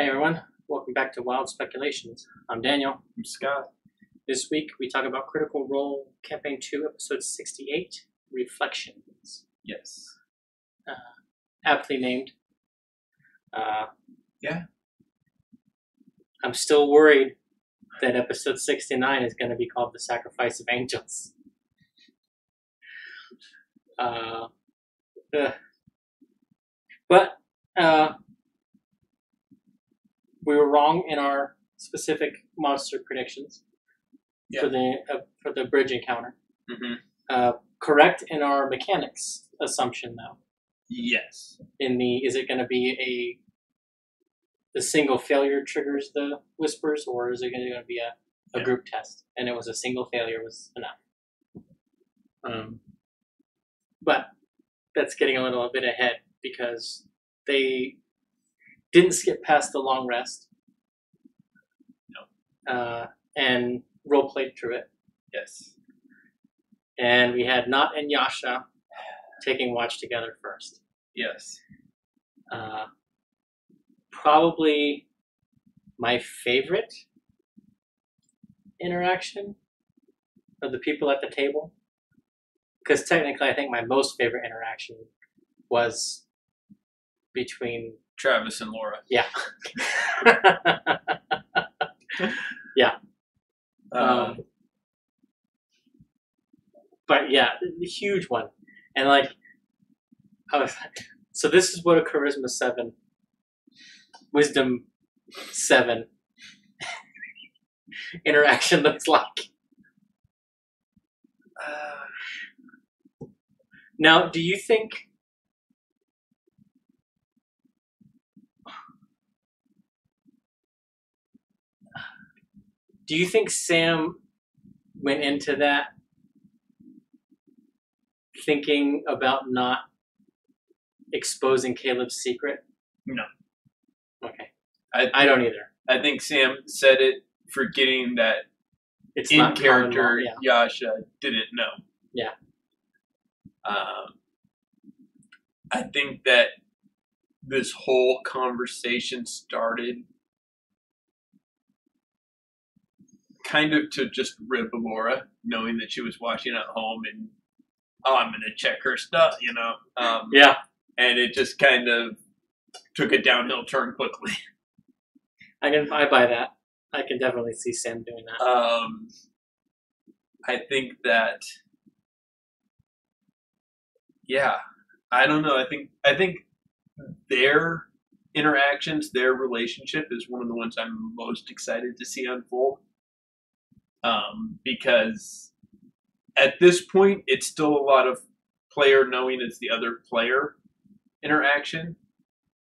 Hey everyone, welcome back to Wilde Speculations. I'm Daniel. I'm Scott. This week we talk about Critical Role Campaign 2, Episode 68 Reflections. Yes. Aptly named. Uh, Yeah. I'm still worried that Episode 69 is going to be called The Sacrifice of Angels. Uh, ugh. but uh, we were wrong in our specific monster predictions Yeah. for the uh, for the bridge encounter. Mm-hmm. Uh, correct in our mechanics assumption though. Yes. In the is it going to be a the single failure triggers the whispers, or is it going to be a, a Yeah. group test? And it was a single failure was enough. Um, but that's getting a little bit ahead because they didn't skip past the long rest. No. Uh, and role played through it. Yes. and we had Nott and Yasha taking watch together first. Yes. Uh, probably my favorite interaction of the people at the table, because technically, I think my most favorite interaction was between Travis and Laura. yeah. Um, Um, but yeah, huge one, and like, I was, so this is what a charisma seven, wisdom seven interaction looks like. uh, Now, do you think? Do you think Sam went into that thinking about not exposing Caleb's secret? No. Okay. I- I don't either. I think Sam said it forgetting that It's in not character law, yeah. Yasha didn't know. Yeah. Um, I think that this whole conversation started kind of to just rib Laura, knowing that she was watching at home and oh, I'm gonna check her stuff, you know. Um, Yeah. and it just kind of took a downhill turn quickly. I can I buy that. I can definitely see Sam doing that. Um, I think that, yeah, I don't know. I think I think their interactions, their relationship, is one of the ones I'm most excited to see unfold. Um, because at this point, it's still a lot of player knowing it's the other player interaction.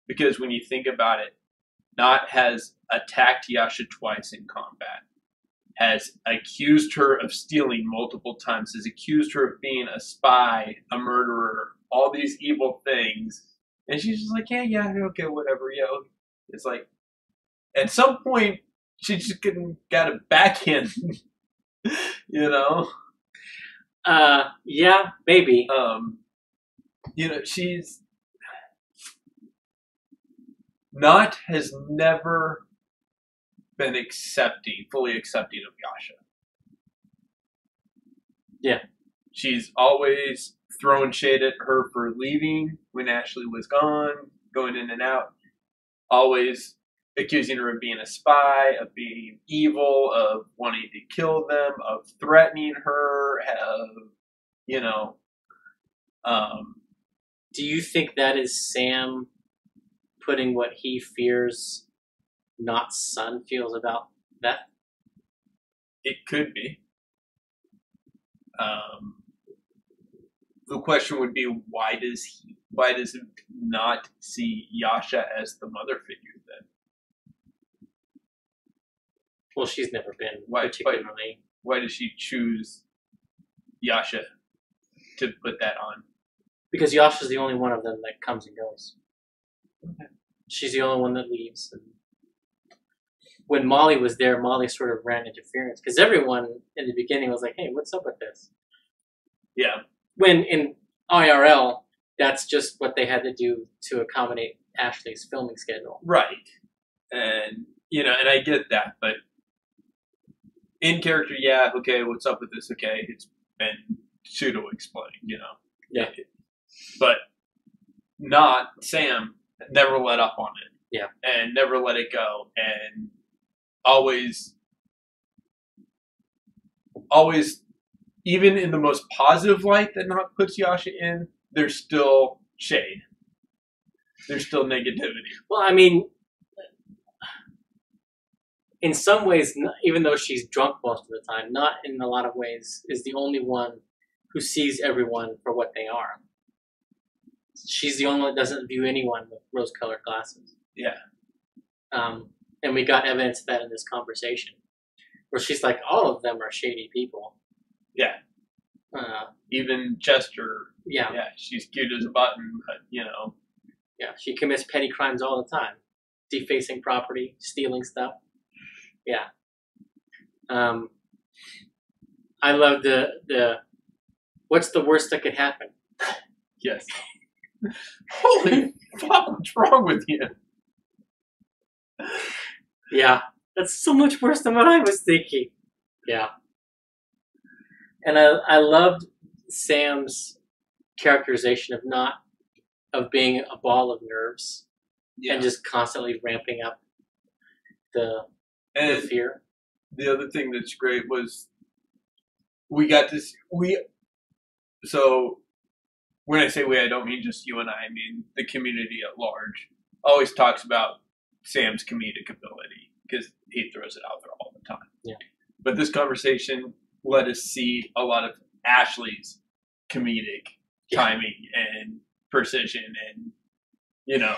Because when you think about it, Nott has attacked Yasha twice in combat has accused her of stealing multiple times, has accused her of being a spy, a murderer, all these evil things. And she's just like, yeah, yeah, okay, whatever, yeah. okay." It's like, at some point, she just couldn't, got a in. you know? Uh, yeah, maybe. Um, you know, she's Nott has never been accepting, fully accepting of Yasha. Yeah. She's always throwing shade at her for leaving when Ashley was gone, going in and out. Always accusing her of being a spy, of being evil, of wanting to kill them, of threatening her, of, you know, um, Do you think that is Sam putting what he fears not son feels about that? It could be. Um, the question would be why does he why does he not see Yasha as the mother figure then? Well, she's never been Why- why- particularly. Why does she choose Yasha to put that on? Because Yasha's the only one of them that comes and goes. Okay. She's the only one that leaves. And when Molly was there, Molly sort of ran interference because everyone in the beginning was like, "Hey, what's up with this?" Yeah, When in IRL, that's just what they had to do to accommodate Ashley's filming schedule. right. and you know, and I get that, but in character, yeah, okay, what's up with this? Okay, it's been pseudo explained, you know. Yeah. But Nott Sam never let up on it. Yeah. And never let it go and always always even in the most positive light that Nott puts Yasha in, there's still shade. There's still negativity. Well, I mean, in some ways, even though she's drunk most of the time, Nott in a lot of ways, is the only one who sees everyone for what they are. She's the only one that doesn't view anyone with rose-colored glasses. Yeah. Um, and we got evidence of that in this conversation, where she's like, all of them are shady people. Yeah. Uh, Even Jester, yeah, yeah, she's cute as a button, but you know, yeah. She commits petty crimes all the time, defacing property, stealing stuff. Yeah. Um, I love the the. What's the worst that could happen? yes. Holy fuck, what's wrong with you? Yeah, that's so much worse than what I was thinking. Yeah. And I I loved Sam's characterization of Nott of being a ball of nerves Yeah. and just constantly ramping up the, the and fear. the other thing that's great was we got this we so when I say we I don't mean just you and I, I mean the community at large always talks about Sam's comedic ability because he throws it out there all the time. Yeah. But this conversation let us see a lot of Ashley's comedic Yeah. timing and precision and you know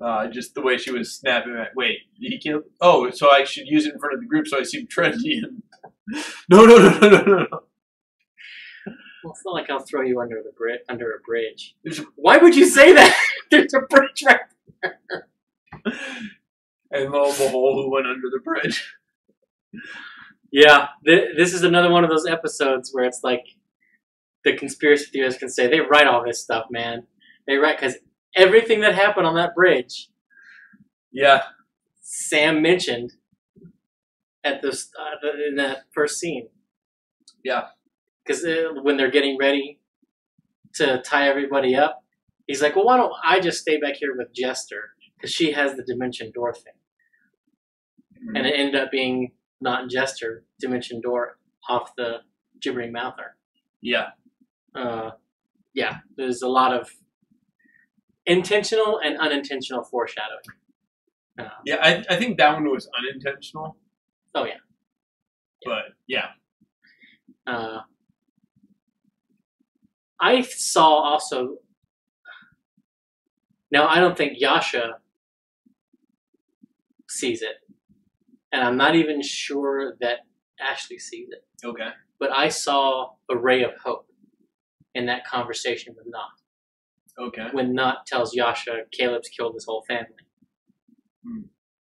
uh, just the way she was snapping at wait he kill oh so I should use it in front of the group so I seem trendy and no no no no no no no Well, it's not like I'll throw you under the bri- under a bridge. There's a- Why would you say that? There's a bridge right. and lo and behold who went under the bridge Yeah, th- this is another one of those episodes where it's like the conspiracy theorists can say they write all this stuff, man. They write because everything that happened on that bridge, yeah Sam mentioned at this uh, the- in that first scene. Yeah. because uh, when they're getting ready to tie everybody up, he's like, "Well, why don't I just stay back here with Jester because she has the dimension door thing." and it ended up being Nott Jester, Dimension Door off the gibbering mouther. yeah Uh, yeah, there's a lot of intentional and unintentional foreshadowing. Uh, yeah I, I think that one was unintentional oh yeah. but yeah Uh, I saw also. Now I don't think Yasha sees it, and I'm not even sure that Ashley sees it. okay but I saw a ray of hope in that conversation with Nott. Okay When Nott tells Yasha Caleb's killed his whole family. Hmm.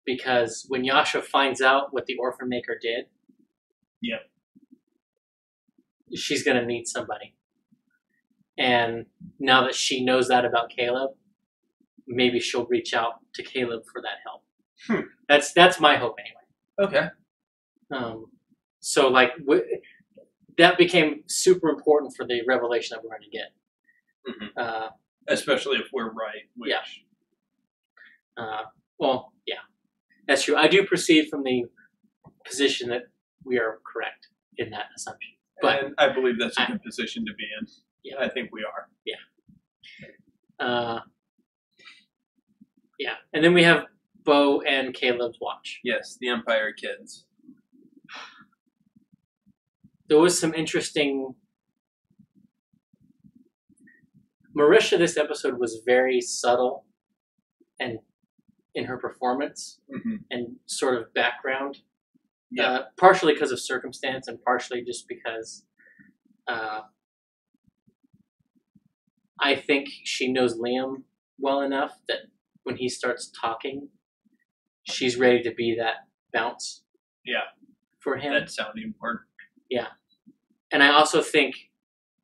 Because when Yasha finds out what the orphan maker did, yeah, she's gonna need somebody. And now that she knows that about Caleb, maybe she'll reach out to Caleb for that help. Hmm. That's that's my hope anyway. okay Um, so like w- that became super important for the revelation that we're going to get. Mhm. Uh, especially if we're right which Yeah. uh, well, yeah, that's true. I do proceed from the position that we are correct in that assumption. But and I believe that's a I- good position to be in. Yeah. I think we are. Yeah. Uh, yeah, and then we have Beau and Caleb's watch. Yes, the Empire Kids. There was some interesting. Marisha, this episode was very subtle, and in her performance Mm-hmm. and sort of background. Yeah. Uh, partially because of circumstance and partially just because uh, I think she knows Liam well enough that when he starts talking, she's ready to be that bounce. Yeah. For him. That sounding board. Yeah. And I also think,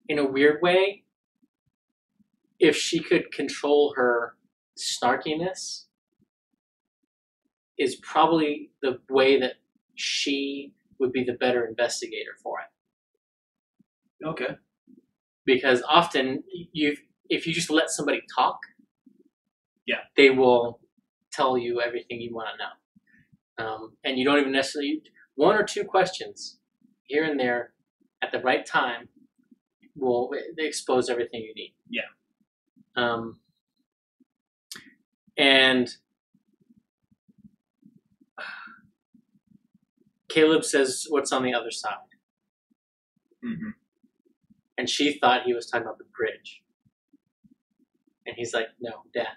in a weird way, if she could control her snarkiness, is probably the way that she would be the better investigator for it. Okay. Because often you if you just let somebody talk, Yeah. they will tell you everything you want to know. Um, and you don't even necessarily one or two questions here and there at the right time will expose everything you need. Yeah. Um, and Caleb says, "What's on the other side?" hmm And she thought he was talking about the bridge. And he's like, "No, Dad."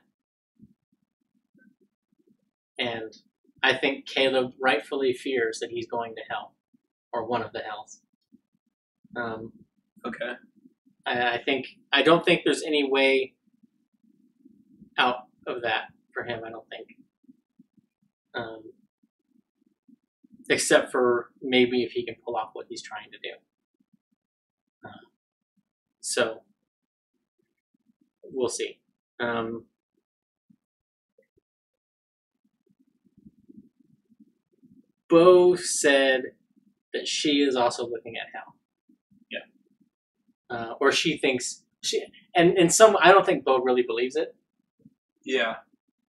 And I think Caleb rightfully fears that he's going to hell, or one of the hells. Um, Okay. I, I think I don't think there's any way out of that for him. I don't think, um, except for maybe if he can pull off what he's trying to do. Uh, so we'll see. Um, Beau said that she is also looking at hell. Yeah. Uh, or she thinks she and and some I don't think Beau really believes it, Yeah.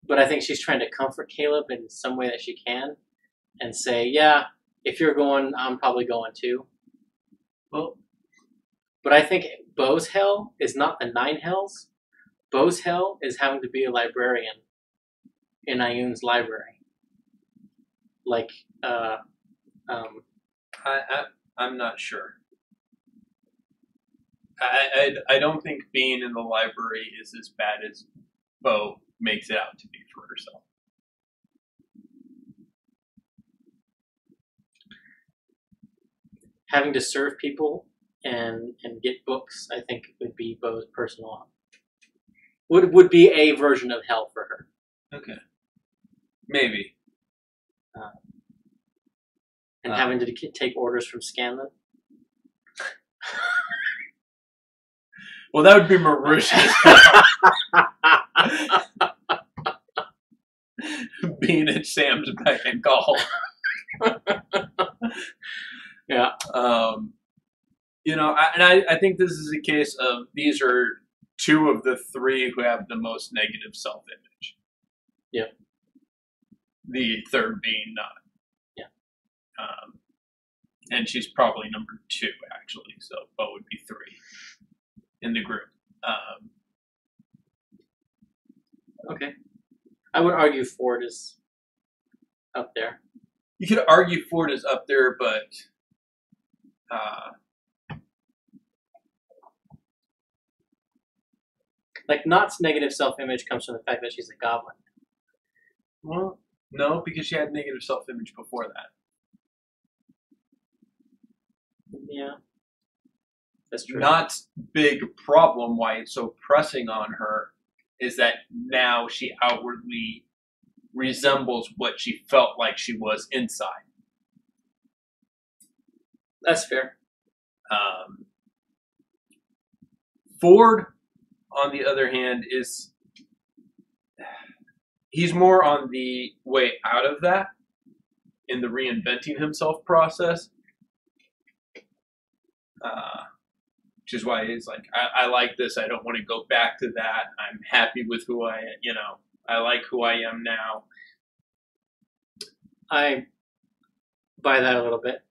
but I think she's trying to comfort Caleb in some way that she can, and say, yeah, if you're going, I'm probably going too. Well, But I think Beau's hell is not the nine hells. Beau's hell is having to be a librarian in Ioun's library. Like, uh, um, I, I I'm not sure. I, I I don't think being in the library is as bad as Beau makes it out to be for herself. having to serve people and and get books, I think would be Beau's personal would would be a version of hell for her. Okay. Maybe. And Uh. having to take orders from Scanlan. Well, that would be Marisha's being at Sam's beck and call. Yeah. Um, you know, I, and I, I think this is a case of these are two of the three who have the most negative self image. Yeah. The third being Nott. Yeah. Um, and she's probably number two, actually. So Beau would be three in the group. Um, Okay. I would argue Fjord is up there. you could argue Fjord is up there, but uh, Like Nott's negative self image comes from the fact that she's a goblin. well, no, because she had negative self image before that. Yeah. That's true. Nott big problem why it's so pressing on her is that now she outwardly resembles what she felt like she was inside. That's fair. Um, Fjord, on the other hand, is he's more on the way out of that in the reinventing himself process. Uh, which is why he's like, I, I like this. I don't want to go back to that. I'm happy with who I, you know, I like who I am now. I buy that a little bit.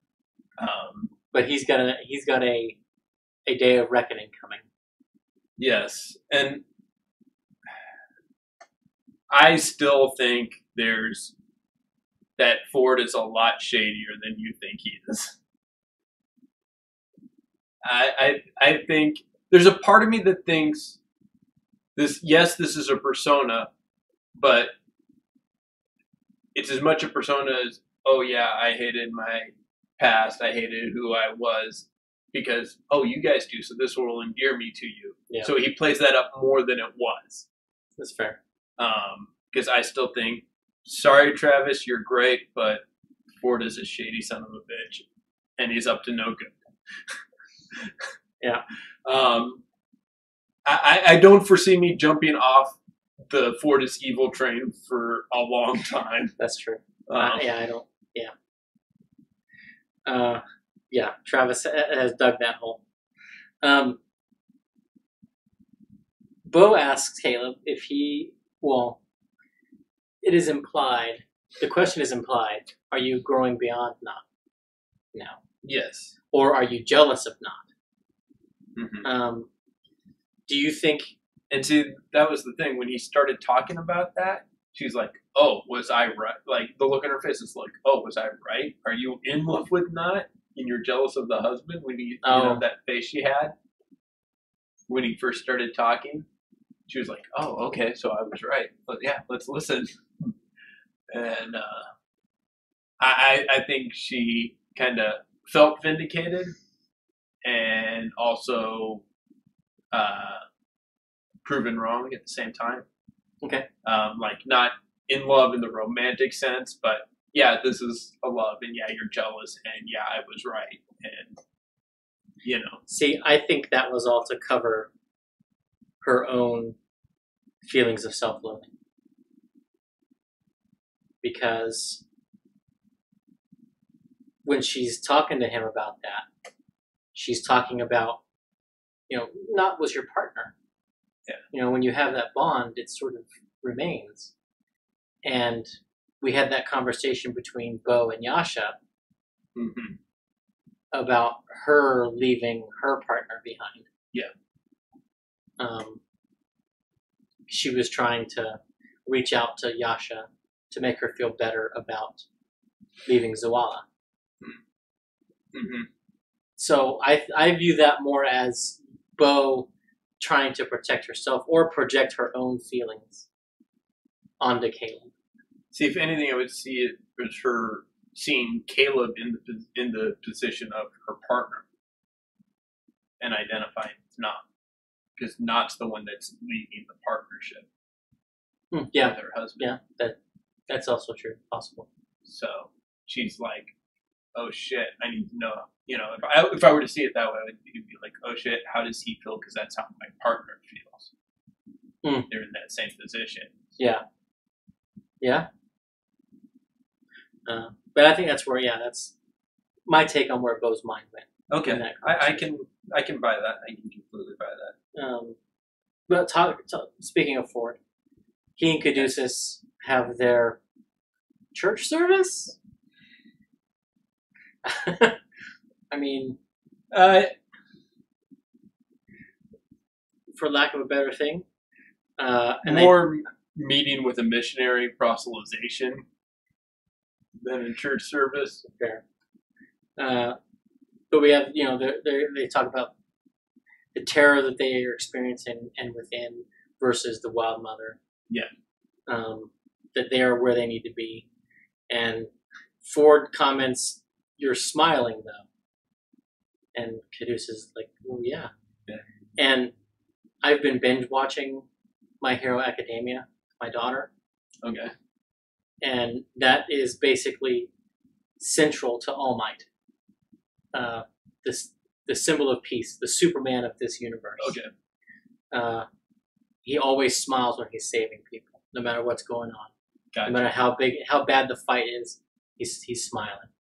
Um, But he's got a he's got a a day of reckoning coming. Yes, and I still think there's that Fjord is a lot shadier than you think he is. I I I think there's a part of me that thinks this. Yes, this is a persona, but it's as much a persona as oh yeah, I hated my past. I hated who I was because oh you guys do so this will endear me to you Yeah. so he plays that up more than it was That's fair. Um, because i still think sorry travis you're great but Fjord is a shady son of a bitch and he's up to no good Yeah. um, I, I don't foresee me jumping off the Fjord is evil train for a long time. That's true. Um, Uh, yeah, I don't. Yeah. Uh, yeah. Travis has dug that hole. Um, Bo asks Caleb if he. Well, it is implied. The question is implied. Are you growing beyond Nott now, Yes. or are you jealous of Nott? Hmm Um, do you think? And see, that was the thing when he started talking about that. She's like, "Oh, was I right?" Like the look on her face is like, "Oh, was I right? Are you in love with Nott?" And you're jealous of the husband when he, you know, Oh. that face she had when he first started talking. She was like, "Oh, okay, so I was right." But yeah, let's listen. And uh, I, I I think she kind of felt vindicated, and also uh, proven wrong at the same time. Okay. Um, like not in love in the romantic sense, but yeah, this is a love, and yeah, you're jealous, and yeah, I was right, and you know, See, I think that was all to cover her own feelings of self-loathing. Because when she's talking to him about that, she's talking about, you know, Nott was your partner. Yeah. You know, when you have that bond, it sort of remains. And we had that conversation between Beau and Yasha hmm about her leaving her partner behind. Yeah. Um, she was trying to reach out to Yasha to make her feel better about leaving Zuala. hmm So I I view that more as Beau trying to protect herself or project her own feelings onto Caleb. See, if anything, I would see it as her seeing Caleb in the in the position of her partner and identifying it's not because Nott's the one that's leading the partnership Hmm, yeah, with her husband. yeah, that that's also true. Possible. So she's like, "Oh shit, I need to know." You know, if I if I were to see it that way, I would be like, "Oh shit, how does he feel?" Because that's how my partner feels. Hmm. They're in that same position. Yeah. Yeah. Uh, but I think that's where, yeah, that's my take on where Beau's mind went. Okay, I, I can I can buy that. I can completely buy that. Um, but talk, talk, speaking of Fjord, he and Caduceus have their church service. I mean, uh, for lack of a better thing, uh, and they, more meeting with a missionary proselytization than in church service. fair. Uh, but we have, you know, they they talk about the terror that they are experiencing and within versus the wild mother. Yeah. Um, that they are where they need to be, and Fjord comments, "You're smiling though," and Caduce is like, "Well, yeah." Yeah. And I've been binge watching My Hero Academia, my daughter, Okay. and that is basically central to All Might. Uh, this the symbol of peace, the Superman of this universe. Okay. Uh, he always smiles when he's saving people, no matter what's going on, Gotcha. no matter how big, how bad the fight is. He's he's smiling,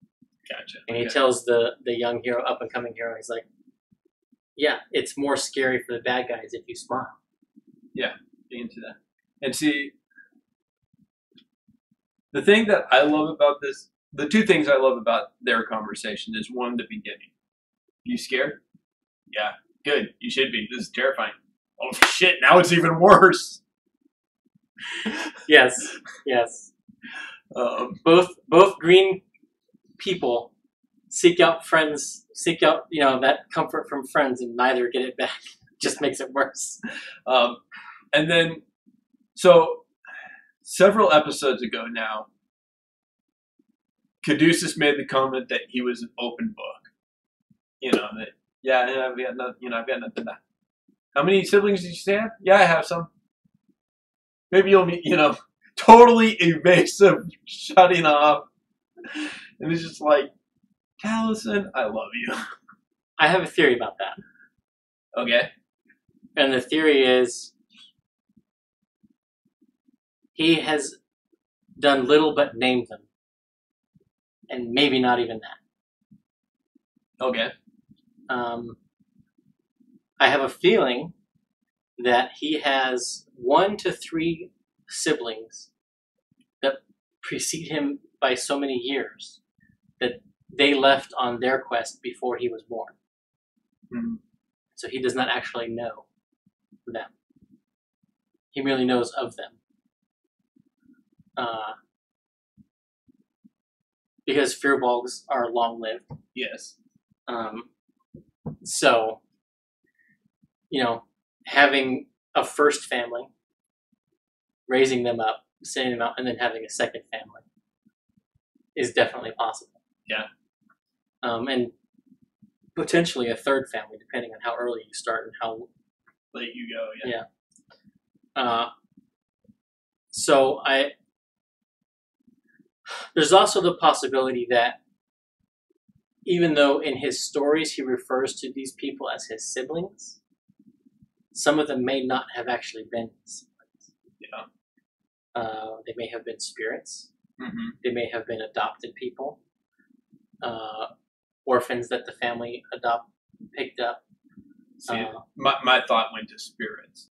Gotcha. and he Okay. tells the the young hero, up and coming hero, he's like, "Yeah, it's more scary for the bad guys if you smile." Yeah, into that. And see, the thing that I love about this, the two things I love about their conversation is one, the beginning. You scared? Yeah, good. You should be. This is terrifying. Oh shit! Now it's even worse. Yes, yes. Um, both both green people seek out friends seek out you know that comfort from friends and neither get it back just makes it worse um, and then, so several episodes ago now, Caduceus made the comment that he was an open book. You know that. Yeah, I've got nothing. You know, I've got nothing. To, how many siblings did you? Have? Yeah, I have some. Maybe you'll meet. You know, totally evasive, shutting off, and it's just like, Taliesin, I love you. i have a theory about that Okay. and the theory is he has done little but name them, and maybe not even that. Okay. Um, I have a feeling that he has one to three siblings that precede him by so many years that they left on their quest before he was born. Mhm. So he does not actually know them. He merely knows of them. Uh, because Firbolgs are long lived. Yes. Um, so, you know, having a first family, raising them up, sending them out, and then having a second family is definitely possible. Yeah. Um, and potentially a third family, depending on how early you start and how. late you go. Yeah. Uh, so I. There's also the possibility that even though in his stories he refers to these people as his siblings, some of them may not have actually been his siblings. Yeah. Uh, they may have been spirits. Mm-hmm. They may have been adopted people, uh, orphans that the family adopt picked up. See, Uh, my my thought went to spirits.